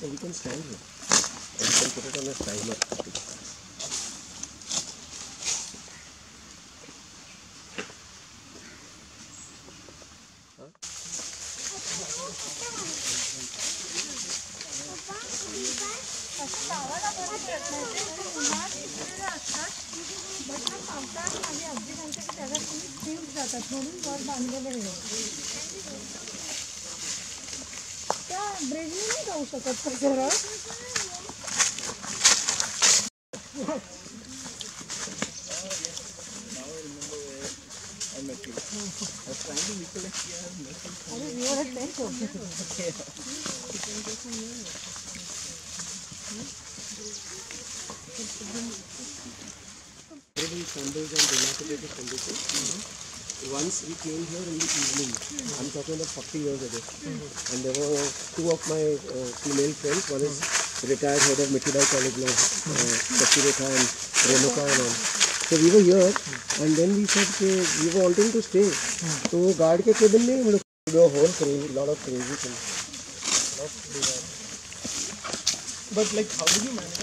So we can stand here. And we can put it on a timer. जातात म्हणून वर बांधलेले त्या ब्रिजने नाही जाऊ शकत तर सरळ अरे एवढंच नाही सोडलं. Very shambles and dilapidated condition. Once we came here in the evening, mm. I'm talking about 40 years ago, mm. and there were two of my uh, female friends. One is retired head of Mithilai College now, uh, and Renuka and all. So we were here, and then we said we were wanting to stay. तो वो guard के cabin में हम लोग there were whole crazy, lot of crazy things. But like, how did you manage?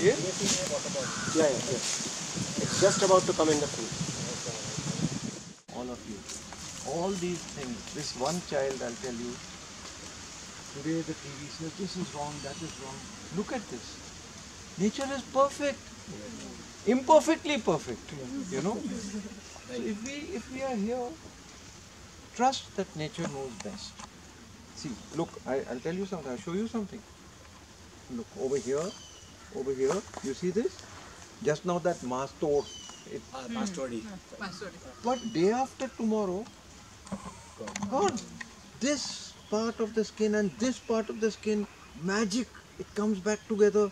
Yeah, yeah, yeah. It's just about to come in the field. all of you. All these things, this one child, I'll tell you, today the TV says this is wrong, that is wrong. Look at this. Nature is perfect. Imperfectly perfect. You know? So if we if we are here, trust that nature knows best. See, look, I, I'll tell you something, I'll show you something. Look, over here, over here, you see this? Just now that mass tore, hmm, it but day after tomorrow, God, this part of the skin and this part of the skin, magic, it comes back together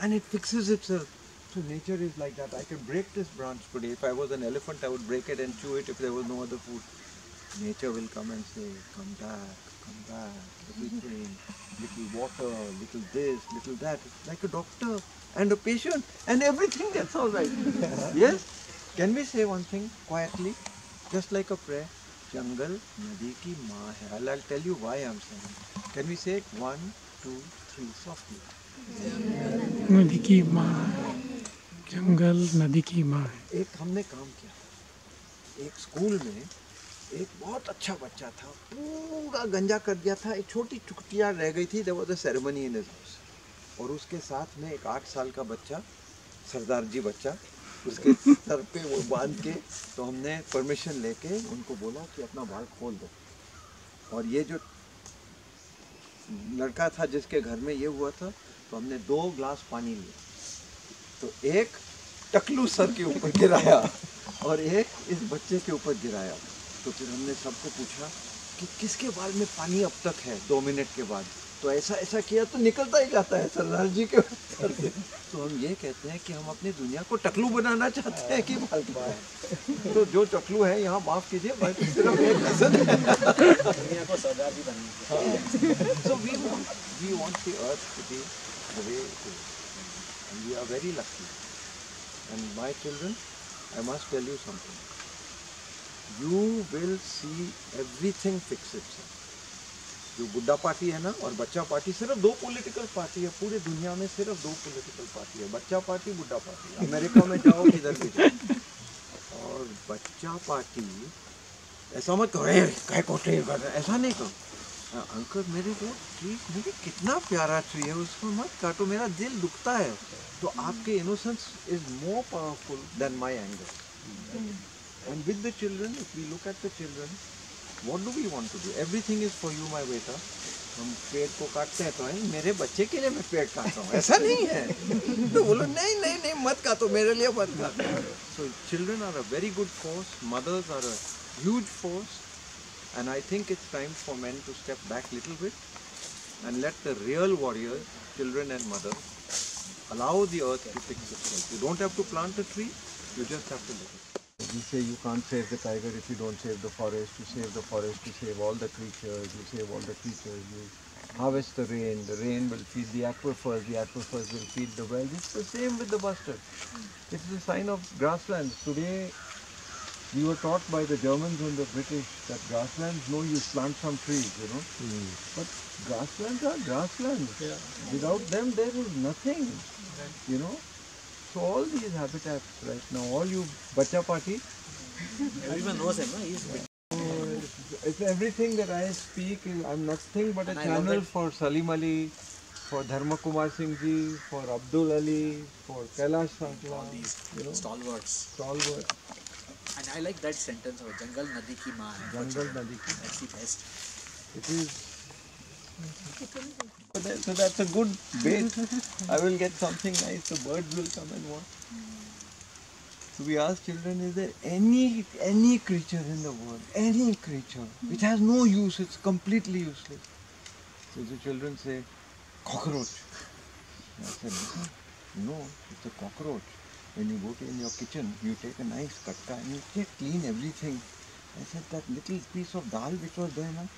and it fixes itself. So nature is like that. I can break this branch today. If I was an elephant, I would break it and chew it if there was no other food. Nature will come and say, come back, come back, little rain, little water, little this, little that. It's like a doctor and a patient and everything that's all right. yes? Can we say one thing quietly? Just like a prayer. Jungle nadi ki maa hai. I'll, I'll tell you why I'm saying it. Can we say it? One, two, three, softly. Nadi ki maa जंगल नदी की माँ। है एक हमने काम किया एक school में एक बहुत अच्छा बच्चा था पूरा गंजा कर दिया था एक छोटी चुटकिया रह गई थी अ सेरेमनी इन हाउस और उसके साथ में एक आठ साल का बच्चा सरदार जी बच्चा उसके सर पे वो बाँध के तो हमने परमिशन लेके उनको बोला कि अपना बाल खोल दो। और ये जो लड़का था जिसके घर में ये हुआ था तो हमने दो ग्लास पानी लिया। तो एक टकलू सर के ऊपर गिराया और एक इस बच्चे के ऊपर गिराया। तो फिर हमने सबको पूछा कि किसके बाल में पानी अब तक है? दो मिनट के बाद। तो ऐसा ऐसा किया तो निकलता ही जाता है सरदार जी के सर से। तो हम ये कहते हैं कि हम अपनी दुनिया को टकलू बनाना चाहते हैं कि बाल के तो जो टकलू है यहाँ माफ़ कीजिए बाकी सिर्फ़ एक दुनिया को सरदार जी want we want the earth to be the way it is. And we are very lucky. And my children, I must tell you something. You will see everything fix itself. जो बुड्ढा पार्टी है ना और बच्चा party सिर्फ़ दो political party है पूरे दुनिया में सिर्फ़ दो पॉलिटिकल पार्टी है बच्चा पार्टी बुड्ढा पार्टी अमेरिका में जाओ किधर भी जाओ और बच्चा पार्टी ऐसा मत करो? ऐसा नहीं करो अंकल, मेरे को ठीक मुझे कितना प्यारा चाहिए, उसको मत काटो, मेरा दिल दुखता है। तो आपके innocence is more powerful than my anger and with the children if we look at the children what do we want to do? Everything is for you, my beta. हम पेड़ को काटते हैं तो है, मेरे बच्चे के लिए मैं पेड़ काटता हूँ, ऐसा नहीं है। तो बोलो, नहीं नहीं नहीं, मत काटो, मेरे लिए मत काटो। So children are a very good force mothers are a huge force and I think it's time for men to step back a little bit and let the real warrior, children and mother, allow the earth to fix itself. You don't have to plant a tree, you just have to let it. We say you can't save the tiger if you don't save the forest. You save the forest, you save all the creatures, you save all the creatures, you harvest the rain. The rain will feed the aquifers, the aquifers will feed the wells. It's the same with the bustard. It's a sign of grasslands. Today, we were taught by the Germans and the British that grasslands, no, you plant some trees, you know. Hmm. But grasslands are grasslands. Without them, there is nothing, you know. So all these habitats right now, all you bacha party, Everyone knows him, no? He's oh, it's everything that I speak is I'm nothing but a And channel for Salim Ali, for Dharmakumarsinhji, for Abdulali, for Kailash Sankhala, these you know, stalwarts. stalwart, And I like that sentence of Jangal Nadi ki maa hai. Jungle Nadi. ki. That's the best. It is. So, that, so that's a good bait. I will get something nice. The birds will come and want. So we ask children: Is there any any creature in the world, any creature which has no use? It's completely useless. So the children say, cockroach. I said, no, it's a cockroach. When you go to in your kitchen, you take a nice katka and you take clean everything. I said that little piece of dal which was there now,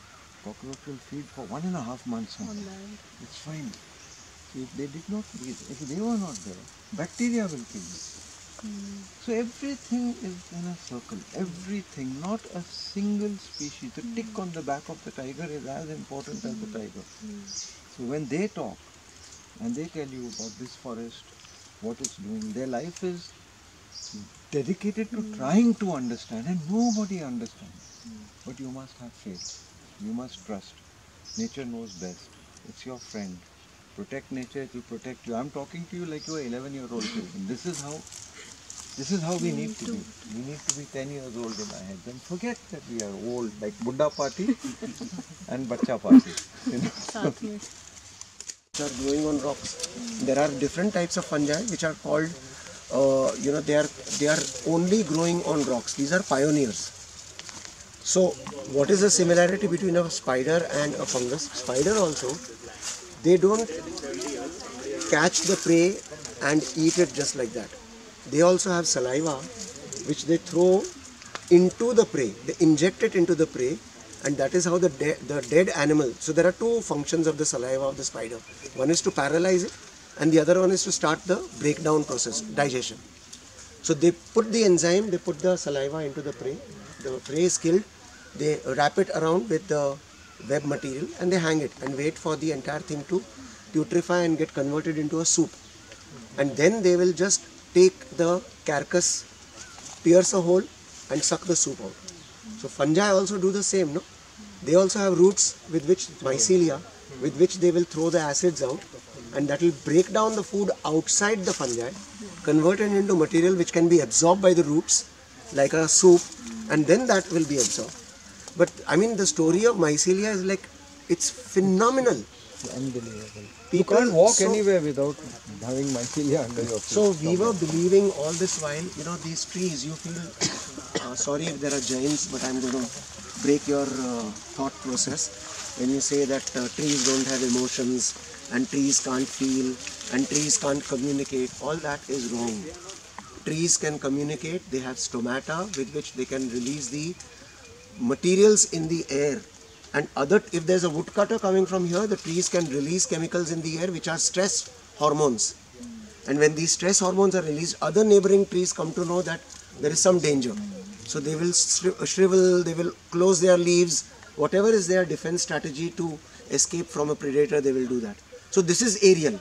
cockroach will feed for one and a half months. on that. It's fine. See, if they did not breathe, if they were not there, bacteria will kill you. Hmm. So everything is in a circle. Everything, not a single species. The tick on the back of the tiger is as important as the hmm. tiger. Hmm. So when they talk and they tell you about this forest, what it's doing, their life is dedicated to trying to understand and nobody understands. But you must have faith. You must trust. Nature knows best. It's your friend. Protect nature, it will protect you. I'm talking to you like you're 11 year old children. This is how this is how we need to be. We need to be 10 years old in our heads and forget that we are old, like Buddha party and Bacha party. You know? Are growing on rocks. There are different types of fungi which are called, uh, you know, they are they are only growing on rocks. These are pioneers. So, what is the similarity between a spider and a fungus? Spider also, they don't catch the prey and eat it just like that. They also have saliva, which they throw into the prey. They inject it into the prey, and that is how the, de- the dead animal. So there are two functions of the saliva of the spider. One is to paralyze it, and the other one is to start the breakdown process, digestion. So they put the enzyme, they put the saliva into the prey. The prey is killed. They wrap it around with the web material and they hang it and wait for the entire thing to putrefy and get converted into a soup. And then they will just take the carcass, pierce a hole, and suck the soup out. So fungi also do the same, no? They also have roots with which mycelia, with which they will throw the acids out, and that will break down the food outside the fungi, convert it into material which can be absorbed by the roots, like a soup, and then that will be absorbed. But I mean, the story of mycelia is like it's phenomenal. Unbelievable. People, you can't walk so- anywhere without having mycelia under your feet. So we were believing all this while, you know, these trees, you feel, uh, sorry if there are giants, but I'm going to break your uh, thought process. When you say that uh, trees don't have emotions and trees can't feel and trees can't communicate, all that is wrong. Trees can communicate, they have stomata with which they can release the materials in the air and other if there's a woodcutter coming from here the trees can release chemicals in the air which are stress hormones and when these stress hormones are released other neighboring trees come to know that there is some danger so they will shrivel they will close their leaves. Whatever is their defense strategy to escape from a predator they will do that. So this is aerial.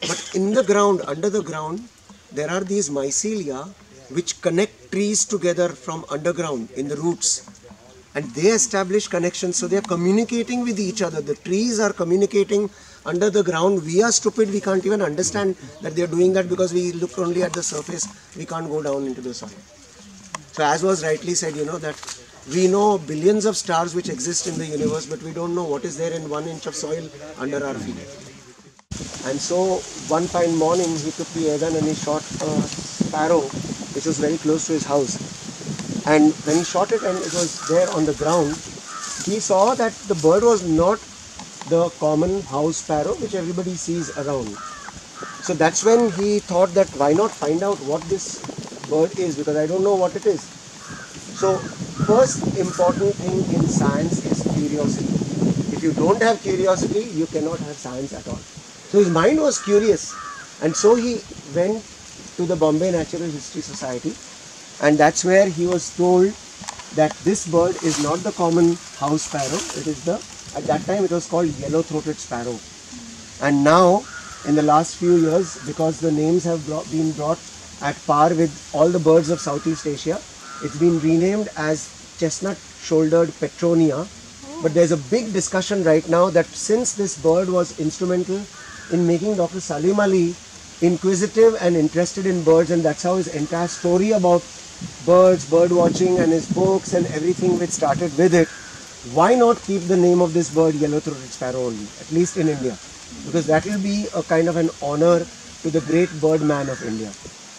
But in the ground under the ground there are these mycelia which connect trees together from underground in the roots. And they establish connections. So they are communicating with each other. The trees are communicating under the ground. We are stupid. We can't even understand that they are doing that because we look only at the surface. We can't go down into the soil so as was rightly said you know that we know billions of stars which exist in the universe, but we don't know what is there in one inch of soil under our feet. And so one fine morning he took the air gun and he shot a sparrow which was very close to his house. And when he shot it and it was there on the ground, he saw that the bird was not the common house sparrow which everybody sees around. So that's when he thought that why not find out what this bird is because I don't know what it is. So first important thing in science is curiosity. If you don't have curiosity, you cannot have science at all. So his mind was curious and so he went to the Bombay Natural History Society and that's where he was told that this bird is not the common house sparrow, it is the, at that time it was called yellow-throated sparrow. And now, in the last few years, because the names have been brought at par with all the birds of Southeast Asia, it's been renamed as chestnut-shouldered petronia. Oh. But there's a big discussion right now that since this bird was instrumental in making Dr. Salim Ali inquisitive and interested in birds, and that's how his entire story about birds, bird watching, and his books and everything which started with it. Why not keep the name of this bird yellow-throated sparrow only, at least in India? Because that will be a kind of an honor to the great bird man of India.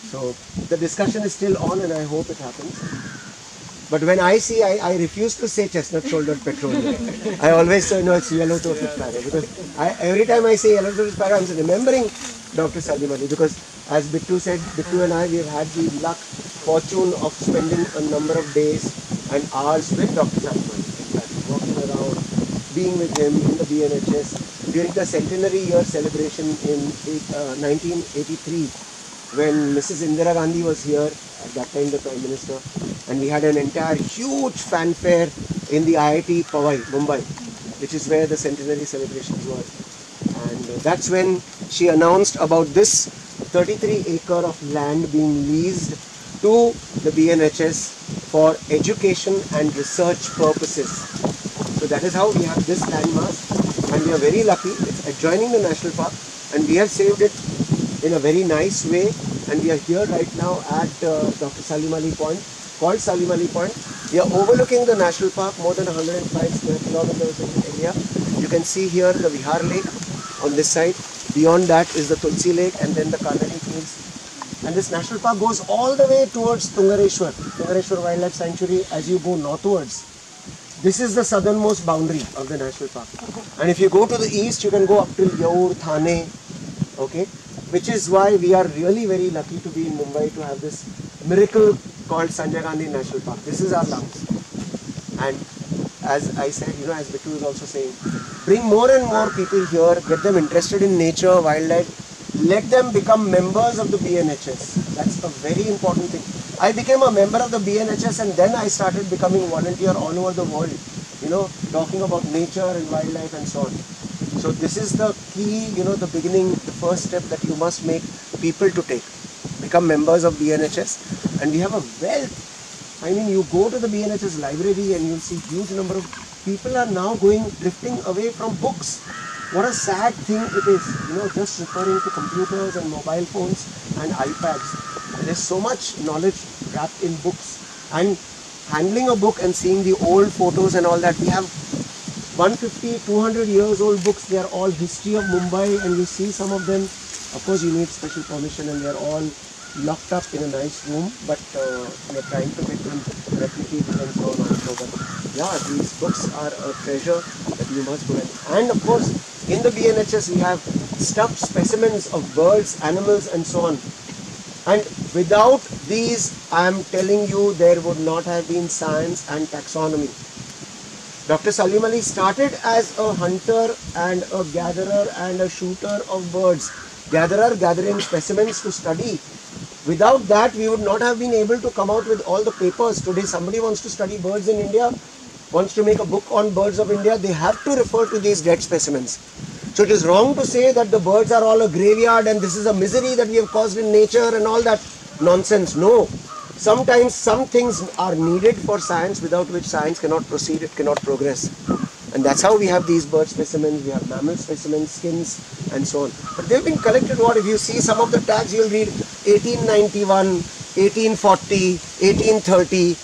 So the discussion is still on, and I hope it happens. But when I see, I, I refuse to say chestnut-shouldered petronia. I always say, no, it's yellow-throated sparrow. Because I, every time I say yellow-throated sparrow, I'm remembering Dr. Salim Ali. Because as Bittu said, Bittu and I, we've had the luck, fortune of spending a number of days and hours with Dr. Salim Ali. In fact, walking around, being with him in the BNHS during the centenary year celebration in uh, 1983 when Mrs. Indira Gandhi was here, at that time the Prime Minister, and we had an entire huge fanfare in the IIT Powai, Mumbai, which is where the centenary celebrations were. And uh, that's when she announced about this 33 acre of land being leased to the BNHS for education and research purposes. So that is how we have this landmass and we are very lucky. It's adjoining the national park and we have saved it in a very nice way and we are here right now at uh, Dr. Salim Ali Point called Salim Ali Point. We are overlooking the national park more than 105 square kilometers in area. You can see here the Vihar Lake on this side. Beyond that is the Tulsi Lake and then the Kanheri Hills And this national park goes all the way towards Tungareshwar, Tungareshwar Wildlife Sanctuary as you go northwards. This is the southernmost boundary of the national park. And if you go to the east, you can go up till Yeoor, Thane, okay? Which is why we are really very lucky to be in Mumbai to have this miracle called Sanjay Gandhi National Park. This is our lungs. And as I said, you know, as Bittu is also saying, bring more and more people here, get them interested in nature, wildlife, let them become members of the BNHS. That's a very important thing. I became a member of the BNHS and then I started becoming volunteer all over the world, you know, talking about nature and wildlife and so on. So this is the key, you know, the beginning, the first step that you must make people to take. Become members of BNHS and we have a wealth I mean, you go to the BNHS library and you'll see huge number of people are now going drifting away from books. What a sad thing it is, you know, just referring to computers and mobile phones and iPads. There's so much knowledge wrapped in books. And handling a book and seeing the old photos and all that, we have 150, 200 years old books. They are all history of Mumbai, and you see some of them. Of course, you need special permission, and they are all locked up in a nice room. But uh, we are trying to get them replicated and so on and so on. Yeah, these books are a treasure that you must go and. And of course, in the BNHS, we have stuffed specimens of birds, animals, and so on. And without these, I am telling you, there would not have been science and taxonomy. Dr. Salim Ali started as a hunter and a gatherer and a shooter of birds. Gatherer gathering specimens to study. Without that, we would not have been able to come out with all the papers. Today, somebody wants to study birds in India, wants to make a book on birds of India, they have to refer to these dead specimens. So it is wrong to say that the birds are all a graveyard and this is a misery that we have caused in nature and all that nonsense. No. Sometimes some things are needed for science without which science cannot proceed, it cannot progress. And that's how we have these bird specimens, we have mammal specimens, skins, and so on. But they've been collected what? If you see some of the tags, you'll read 1891, 1840, 1830.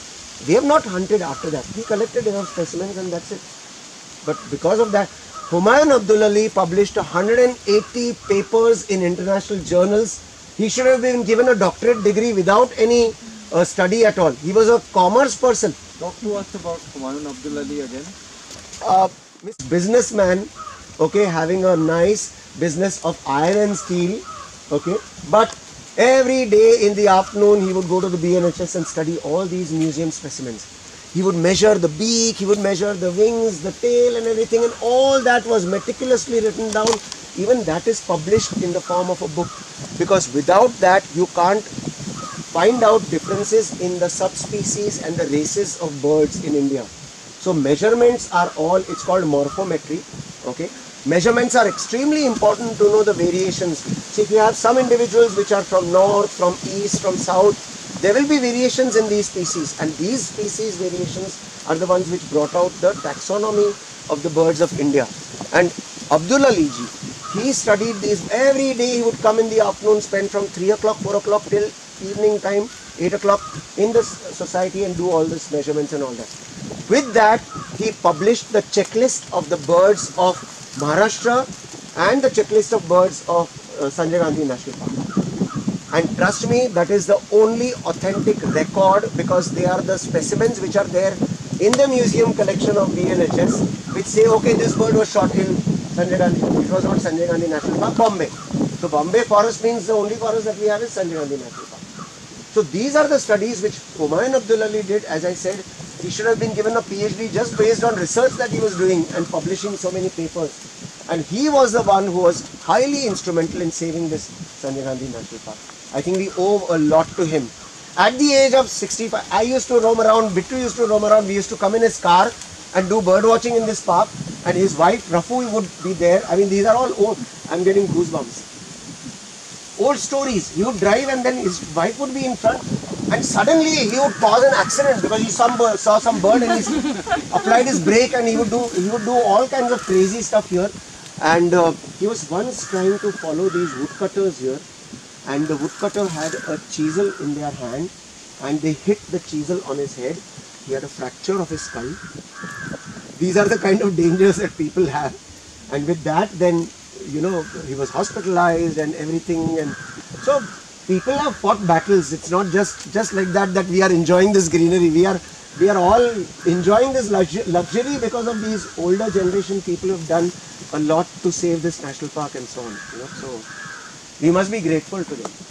they have not hunted after that. He collected enough specimens and that's it. But because of that, Humayun Abdulali published 180 papers in international journals. He should have been given a doctorate degree without any uh, study at all. He was a commerce person. Talk to us about Humayun Abdulali again. uh, businessman, okay, having a nice business of iron and steel, okay, but every day in the afternoon he would go to the BNHS and study all these museum specimens. He would measure the beak, he would measure the wings, the tail and everything and all that was meticulously written down. Even that is published in the form of a book because without that you can't find out differences in the subspecies and the races of birds in India. So measurements are all, it's called morphometry, okay. Measurements are extremely important to know the variations. See if you have some individuals which are from north, from east, from south, there will be variations in these species and these species variations are the ones which brought out the taxonomy of the birds of India. And Abdulali ji, he studied these every day he would come in the afternoon, spend from 3 o'clock, 4 o'clock till evening time, 8 o'clock in the society and do all this measurements and all that. With that, he published the checklist of the birds of Maharashtra and the checklist of birds of uh, Sanjay Gandhi National Park. And trust me, that is the only authentic record because they are the specimens which are there in the museum collection of BNHS, which say, okay, this bird was shot in Sanjay Gandhi. It was not Sanjay Gandhi National Park, Bombay. So Bombay forest means the only forest that we have is Sanjay Gandhi National Park. So these are the studies which Humayun Abdulali did. As I said, he should have been given a PhD just based on research that he was doing and publishing so many papers. And he was the one who was highly instrumental in saving this Sanjay Gandhi National Park. I think we owe a lot to him. At the age of 65, I used to roam around, Bittu used to roam around, we used to come in his car and do bird watching in this park and his wife Rafu would be there. I mean these are all old. I'm getting goosebumps old stories. He would drive and then his wife would be in front and suddenly he would cause an accident because he some saw some bird and he applied his brake and he would do he would do all kinds of crazy stuff here. And uh, he was once trying to follow these woodcutters here and the woodcutter had a chisel in their hand and they hit the chisel on his head. He had a fracture of his skull. These are the kind of dangers that people have. And with that, then, you know, he was hospitalized and everything. And so people have fought battles. It's not just, just like that, that we are enjoying this greenery. We are, we are all enjoying this luxury because of these older generation people who have done a lot to save this national park and so on. You know, so we must be grateful to them.